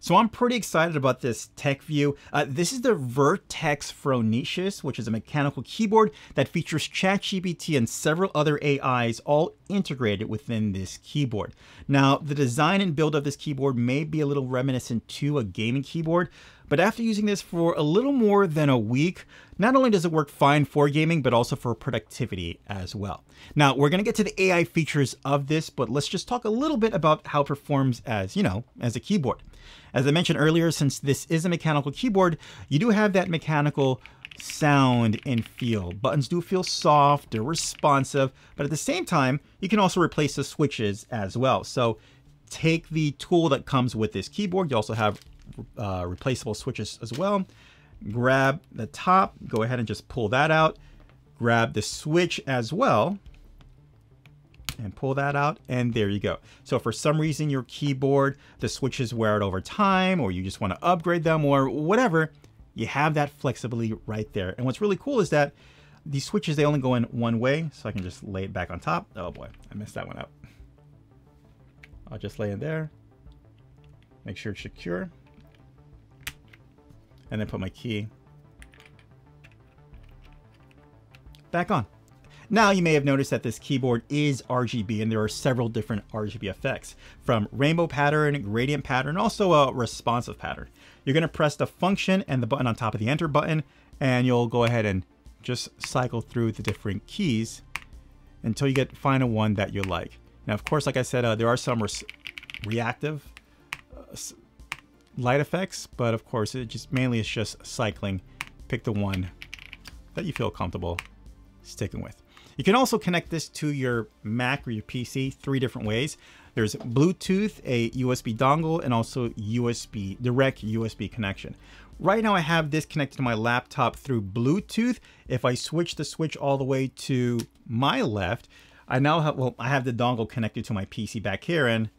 So I'm pretty excited about this tech view. Uh, this is the Virtusx Phronesis, which is a mechanical keyboard that features ChatGPT and several other AIs all integrated within this keyboard. Now, the design and build of this keyboard may be a little reminiscent to a gaming keyboard, but after using this for a little more than a week, not only does it work fine for gaming, but also for productivity as well. Now, we're going to get to the AI features of this, but let's just talk a little bit about how it performs as, you know, as a keyboard. As I mentioned earlier, since this is a mechanical keyboard, you do have that mechanical sound and feel. Buttons do feel soft, they're responsive, but at the same time, you can also replace the switches as well. So take the tool that comes with this keyboard. You also have uh, replaceable switches as well. Grab the top, go ahead and just pull that out. Grab the switch as well and pull that out and there you go. So for some reason your keyboard, the switches wear out over time or you just want to upgrade them or whatever, you have that flexibility right there. And what's really cool is that these switches, they only go in one way. So I can just lay it back on top. Oh boy, I messed that one up. I'll just lay it there. Make sure it's secure and then put my key back on. Now you may have noticed that this keyboard is RGB and there are several different RGB effects from rainbow pattern, gradient pattern, also a responsive pattern. You're gonna press the function and the button on top of the enter button and you'll go ahead and just cycle through the different keys until you get find a one that you like. Now, of course, like I said, uh, there are some reactive uh, light effects, but of course it just mainly is just cycling. Pick the one that you feel comfortable sticking with. You can also connect this to your Mac or your PC three different ways. There's Bluetooth, a USB dongle, and also USB, direct USB connection. Right now I have this connected to my laptop through Bluetooth. If I switch the switch all the way to my left, I now have, well, I have the dongle connected to my PC back here and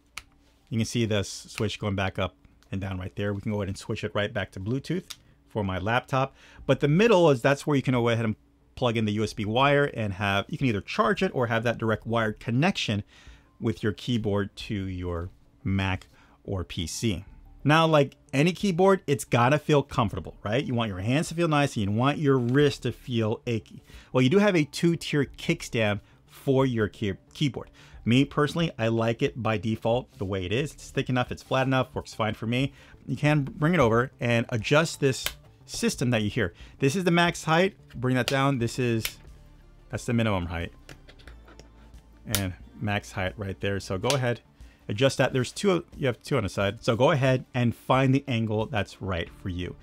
you can see the switch going back up and down right there. We can go ahead and switch it right back to Bluetooth for my laptop. But the middle is that's where you can go ahead and plug in the USB wire and have, you can either charge it or have that direct wired connection with your keyboard to your Mac or PC. Now, like any keyboard, it's gotta feel comfortable, right? You want your hands to feel nice and you want your wrist to feel achy. Well, you do have a two-tier kickstand for your key keyboard. Me personally, I like it by default the way it is. It's thick enough, it's flat enough, works fine for me. You can bring it over and adjust this system that you hear. This is the max height. Bring that down. This is, that's the minimum height. And max height right there. So go ahead, adjust that. There's two, you have two on the side. So go ahead and find the angle that's right for you.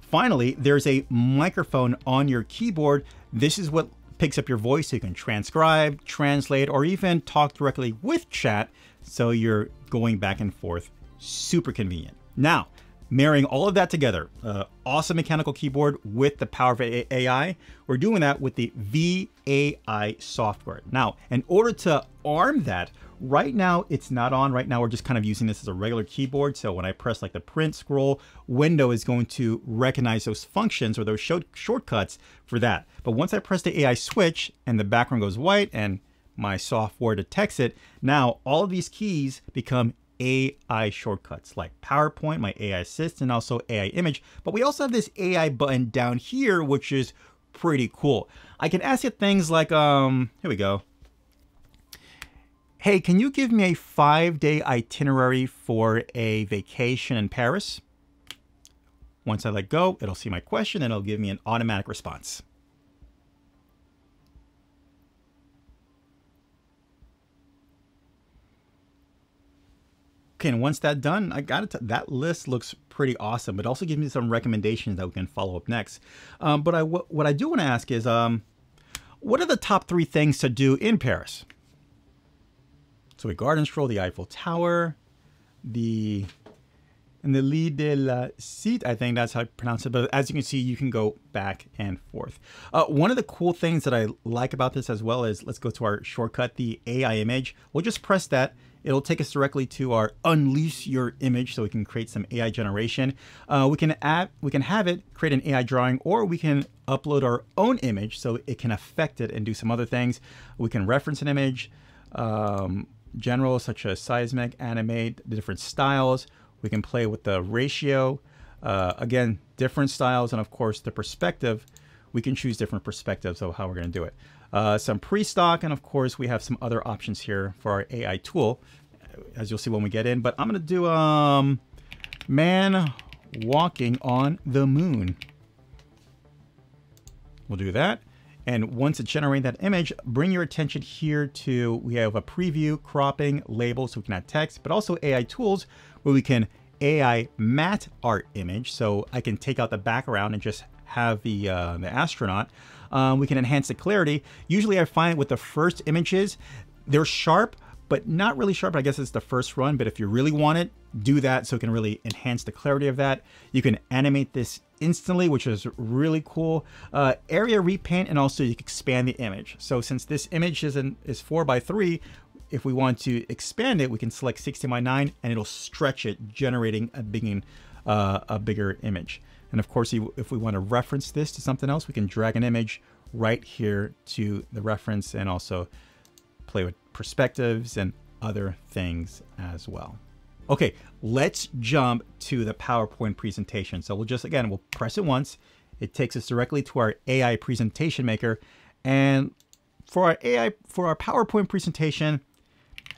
Finally, there's a microphone on your keyboard. This is what picks up your voice so you can transcribe, translate, or even talk directly with chat so you're going back and forth. Super convenient. Now, marrying all of that together, uh, awesome mechanical keyboard with the power of AI, we're doing that with the VAI software. Now, in order to arm that, right now it's not on. Right now we're just kind of using this as a regular keyboard. So when I press like the print scroll window is going to recognize those functions or those shortcuts for that. But once I press the AI switch and the background goes white and my software detects it, now all of these keys become AI shortcuts like PowerPoint, my AI Assist, and also AI Image. But we also have this AI button down here, which is pretty cool. I can ask it things like, um, here we go. Hey, can you give me a five day itinerary for a vacation in Paris? Once I let go, it'll see my question and it'll give me an automatic response. Okay, and once that's done, I got it. That list looks pretty awesome, but also gives me some recommendations that we can follow up next. Um, but I, what I do want to ask is, um, what are the top three things to do in Paris? So a garden stroll, the Eiffel Tower, the and the Lit de la Cite, I think that's how I pronounce it. But as you can see, you can go back and forth. Uh, one of the cool things that I like about this as well is, let's go to our shortcut, the AI image. We'll just press that It'll take us directly to our unleash your image so we can create some AI generation. Uh, we can add, we can have it create an AI drawing or we can upload our own image so it can affect it and do some other things. We can reference an image, um, general such as seismic, animate, the different styles. We can play with the ratio. Uh, again, different styles, and of course the perspective. We can choose different perspectives of how we're going to do it. Uh, some pre-stock, and of course we have some other options here for our AI tool, as you'll see when we get in. But I'm to do um, man walking on the moon. We'll do that. And once it generates that image, bring your attention here to, we have a preview, cropping, label, so we can add text, but also AI tools where we can AI matte art image. So I can take out the background and just have the, uh, the astronaut. Um, we can enhance the clarity. Usually I find with the first images, they're sharp, but not really sharp. I guess it's the first run, but if you really want it, do that so it can really enhance the clarity of that. You can animate this instantly, which is really cool. Uh, area repaint, and also you can expand the image. So since this image is, in, is 4 by 3 if we want to expand it, we can select 16 by 9 and it'll stretch it, generating a, big, uh, a bigger image. And of course, if we want to reference this to something else, we can drag an image right here to the reference and also play with perspectives and other things as well. Okay, let's jump to the PowerPoint presentation. So we'll just, again, we'll press it once. It takes us directly to our AI presentation maker. And for our AI, for our PowerPoint presentation,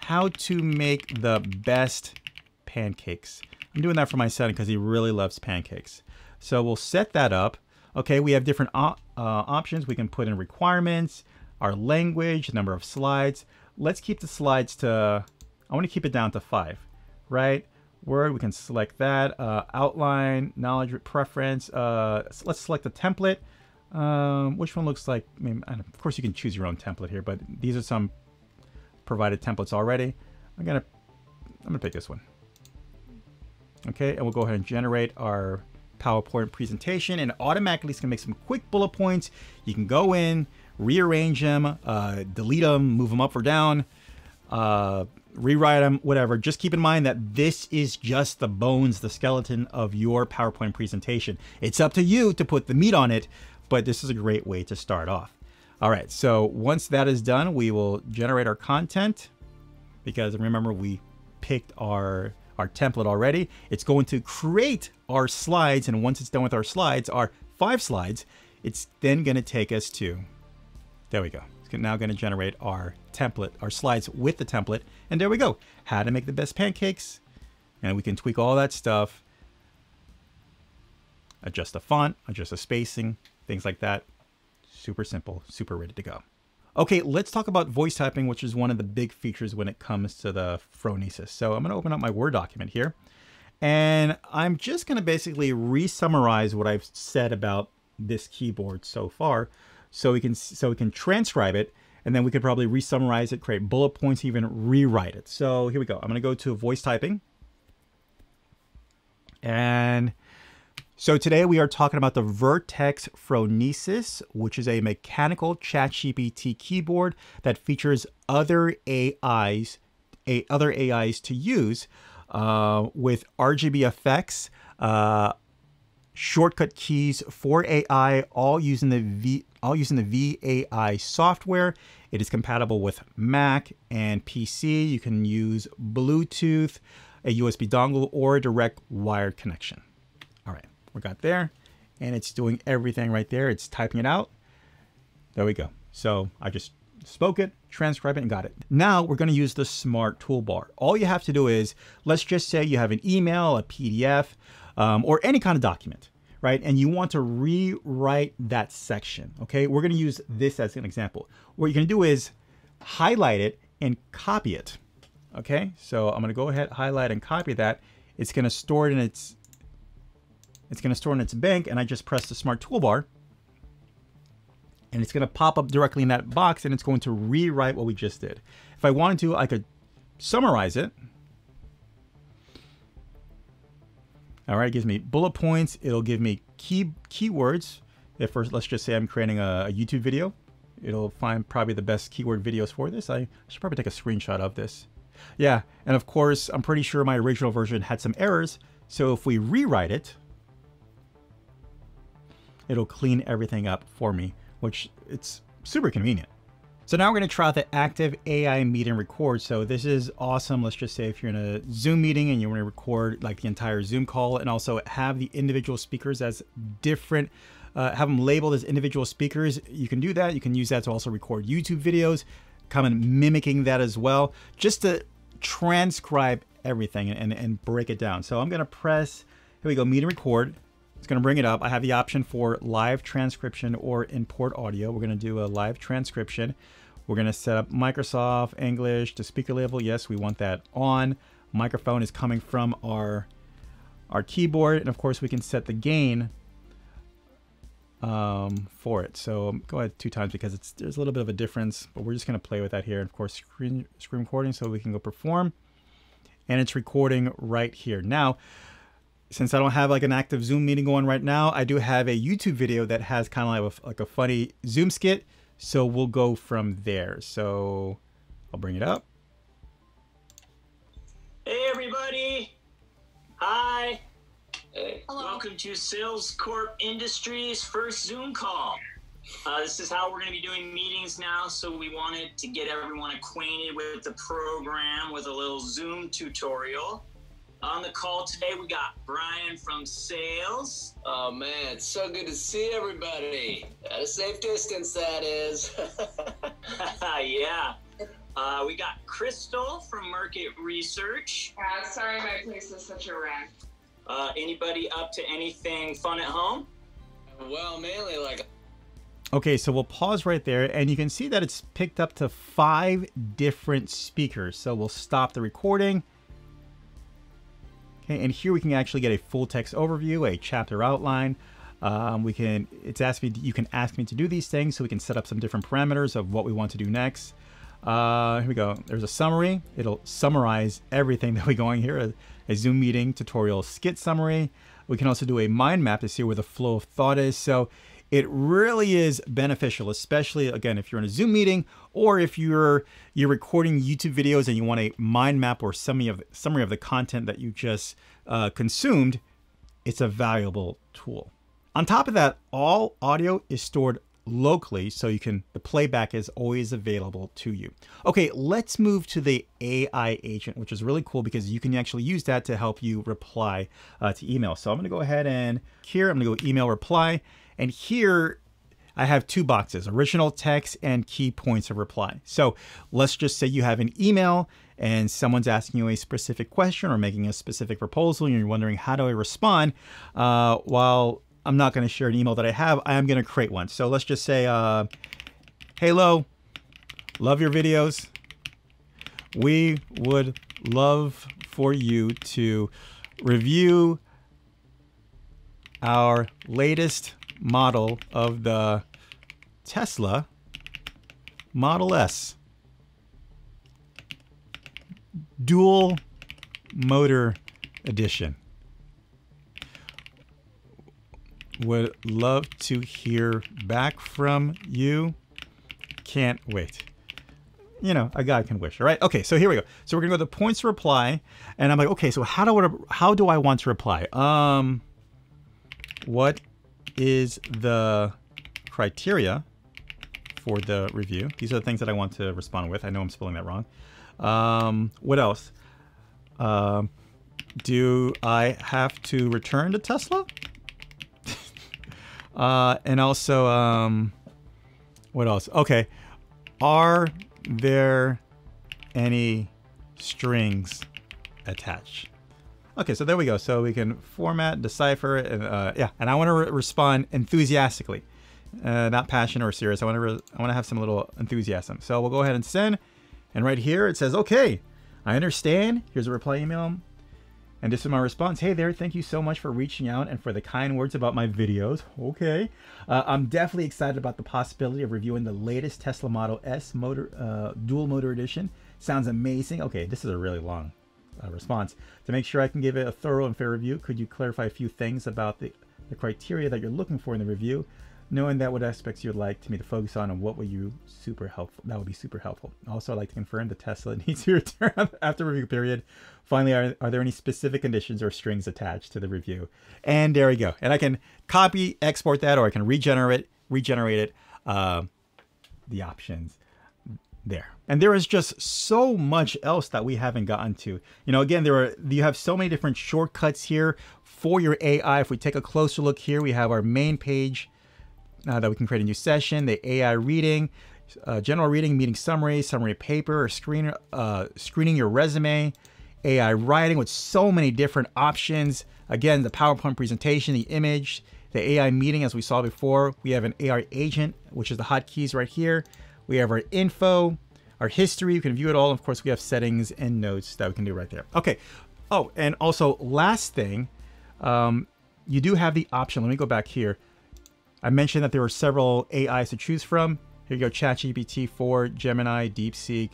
how to make the best pancakes. I'm doing that for my son because he really loves pancakes. So we'll set that up. Okay, we have different op uh, options. We can put in requirements, our language, number of slides. Let's keep the slides to, I want to keep it down to five right? Word, we can select that. Uh, outline, knowledge, preference. Uh, let's select the template. Um, which one looks like, I mean, of course you can choose your own template here, but these are some provided templates already. I'm gonna, I'm gonna pick this one. Okay, and we'll go ahead and generate our PowerPoint presentation and automatically it's gonna make some quick bullet points. You can go in, rearrange them, uh, delete them, move them up or down, uh, rewrite them, whatever. Just keep in mind that this is just the bones, the skeleton of your PowerPoint presentation. It's up to you to put the meat on it, but this is a great way to start off. All right, so once that is done, we will generate our content because remember we picked our our template already. It's going to create our slides, and once it's done with our slides, our five slides, it's then going to take us to, there we go. It's now going to generate our template, our slides with the template. And there we go. How to make the best pancakes. And we can tweak all that stuff. Adjust the font, adjust the spacing, things like that. Super simple, super ready to go. Okay, let's talk about voice typing, which is one of the big features when it comes to the Phronesis. So I'm going to open up my Word document here. And I'm just going to basically re-summarize what I've said about this keyboard so far so we can so we can transcribe it and then we could probably re-summarize it, create bullet points, even rewrite it. So here we go. I'm going to go to voice typing. And so today we are talking about the Virtusx Phronesis, which is a mechanical ChatGPT keyboard that features other AIs, a, other AIs to use uh, with RGB effects, uh, shortcut keys for AI, all using the V, all using the VAI software. It is compatible with Mac and PC. You can use Bluetooth, a USB dongle, or a direct wired connection. We got there, and it's doing everything right there. It's typing it out. There we go. So I just spoke it, transcribe it, and got it. Now we're going to use the smart toolbar. All you have to do is, let's just say you have an email, a PDF, um, or any kind of document, right? And you want to rewrite that section, okay? We're going to use this as an example. What you're going to do is highlight it and copy it, okay? So I'm going to go ahead, highlight and copy that. It's going to store it in its it's going to store in its bank, and I just press the smart toolbar, and it's going to pop up directly in that box, and it's going to rewrite what we just did. If I wanted to, I could summarize it, All right, it gives me bullet points. It'll give me key keywords. If for, let's just say I'm creating a, a, YouTube video, it'll find probably the best keyword videos for this. I should probably take a screenshot of this. Yeah, and of course, I'm pretty sure my original version had some errors. So if we rewrite it, it'll clean everything up for me, which it's super convenient. So now we're to try out the active AI meet and record. So this is awesome. Let's just say if you're in a Zoom meeting and you want to record like the entire Zoom call and also have the individual speakers as different, uh, have them labeled as individual speakers, you can do that. You can use that to also record YouTube videos, kind of mimicking that as well, just to transcribe everything and, and break it down. So I'm to press, here we go, meet and record. It's going to bring it up. I have the option for live transcription or import audio. We're going to do a live transcription. We're going to set up Microsoft English to speaker level. Yes, we want that on. Microphone is coming from our our keyboard, and of course we can set the gain um, for it. So go ahead two times because it's there's a little bit of a difference, but we're just going to play with that here. And of course, screen screen recording, so we can go perform, and it's recording right here now since I don't have like an active Zoom meeting going right now, I do have a YouTube video that has kind of like a, like a funny Zoom skit. So we'll go from there. So I'll bring it up. Hey, everybody. Hi. Hey. Hello. Welcome to Sales Corp Industries first Zoom call. Uh, this is how we're going to be doing meetings now. So we wanted to get everyone acquainted with the program with a little Zoom tutorial. On the call today, we got Brian from sales. Oh man, it's so good to see everybody. At a safe distance, that is. yeah. Uh, we got Crystal from market research. Uh, sorry, my place is such a wreck. Uh, anybody up to anything fun at home? Well, mainly like. Okay, so we'll pause right there, and you can see that it's picked up to five different speakers. So we'll stop the recording Okay, and here we can actually get a full text overview, a chapter outline. Um, we can, it's asked me, you can ask me to do these things so we can set up some different parameters of what we want to do next. Uh, here we go. There's a summary. It'll summarize everything that we're going here. A, a Zoom meeting tutorial skit summary. We can also do a mind map to see where the flow of thought is. So it really is beneficial, especially again if you're in a Zoom meeting or if you're you're recording YouTube videos and you want a mind map or summary of summary of the content that you just uh, consumed. It's a valuable tool. On top of that, all audio is stored locally so you can the playback is always available to you okay let's move to the ai agent which is really cool because you can actually use that to help you reply uh, to email so i'm going to go ahead and here i'm going to go email reply and here I have two boxes, original text and key points of reply. So let's just say you have an email and someone's asking you a specific question or making a specific proposal and you're wondering how do I respond? Uh, while I'm not going to share an email that I have, I am going to create one. So let's just say, uh, hey, Lo, love your videos. We would love for you to review our latest model of the Tesla Model S. Dual motor edition. Would love to hear back from you. Can't wait. You know, a guy can wish, all right? Okay, so here we go. So we're gonna go to points reply, and I'm like, okay, so how do I how do I want to reply? Um, what is the criteria for the review. These are the things that I want to respond with. I know I'm spelling that wrong. Um, what else? Um, do I have to return to Tesla? uh, and also, um, what else? Okay. Are there any strings attached? Okay, so there we go. So we can format, decipher, and uh, yeah. And I want to re respond enthusiastically, uh, not passionate or serious. I want to I want to have some little enthusiasm. So we'll go ahead and send. And right here it says, "Okay, I understand." Here's a reply email. And this is my response. Hey there, thank you so much for reaching out and for the kind words about my videos. Okay. Uh, I'm definitely excited about the possibility of reviewing the latest Tesla Model S motor uh, dual motor edition. Sounds amazing. Okay, this is a really long uh, response. To make sure I can give it a thorough and fair review, could you clarify a few things about the, the criteria that you're looking for in the review? Knowing that what aspects you'd like to me to focus on and what would you super helpful that would be super helpful. Also I'd like to confirm the Tesla needs to return after review period. Finally, are, are there any specific conditions or strings attached to the review? And there we go. And I can copy, export that, or I can regenerate regenerate it. Uh, the options there. And there is just so much else that we haven't gotten to. You know, again, there are you have so many different shortcuts here for your AI. If we take a closer look here, we have our main page uh, that we can create a new session, the AI reading, uh, general reading, meeting summary, summary paper, or screen, uh, screening your resume, AI writing with so many different options. Again, the PowerPoint presentation, the image, the AI meeting, as we saw before. We have an AI agent, which is the hotkeys right here. We have our info, our history. You can view it all. Of course, we have settings and notes that we can do right there. Okay. Oh, and also last thing, um, you do have the option. Let me go back here. I mentioned that there were several AIs to choose from. Here you go, ChatGPT 4, Gemini, DeepSeek,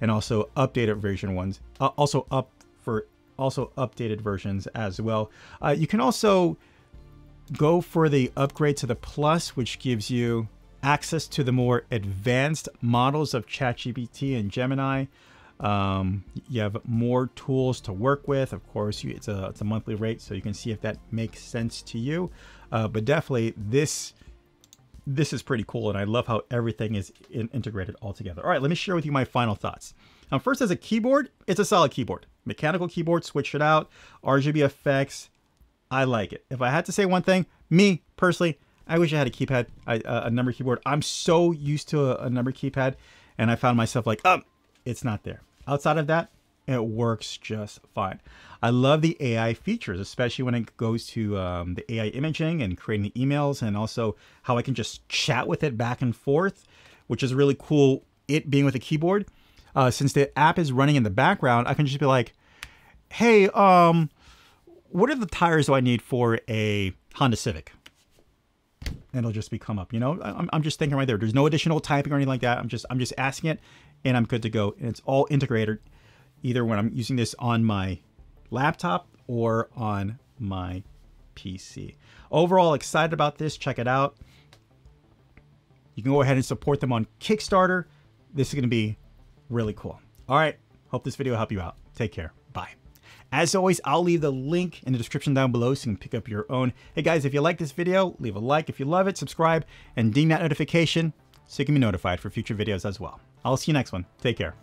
and also updated version ones. Uh, also up for also updated versions as well. Uh, you can also go for the upgrade to the Plus, which gives you access to the more advanced models of ChatGPT and Gemini. Um, you have more tools to work with. Of course, you, it's a it's a monthly rate, so you can see if that makes sense to you. Uh, but definitely, this this is pretty cool, and I love how everything is in, integrated all together. All right, let me share with you my final thoughts. Um, first, as a keyboard, it's a solid keyboard. Mechanical keyboard, switch it out. RGB effects, I like it. If I had to say one thing, me personally, I wish I had a keypad, I, uh, a number keyboard. I'm so used to a, a number keypad, and I found myself like, um, it's not there. Outside of that, it works just fine. I love the AI features, especially when it goes to um, the AI imaging and creating the emails, and also how I can just chat with it back and forth, which is really cool. It being with a keyboard, uh, since the app is running in the background, I can just be like, "Hey, um, what are the tires do I need for a Honda Civic?" And it'll just be come up. You know, I'm, I'm just thinking right there. There's no additional typing or anything like that. I'm just I'm just asking it, and I'm good to go. And it's all integrated, either when I'm using this on my laptop or on my PC. Overall, excited about this. Check it out. You can go ahead and support them on Kickstarter. This is going to be really cool. All right. Hope this video helped you out. Take care. As always, I'll leave the link in the description down below so you can pick up your own. Hey guys, if you like this video, leave a like. If you love it, subscribe and ding that notification so you can be notified for future videos as well. I'll see you next one. Take care.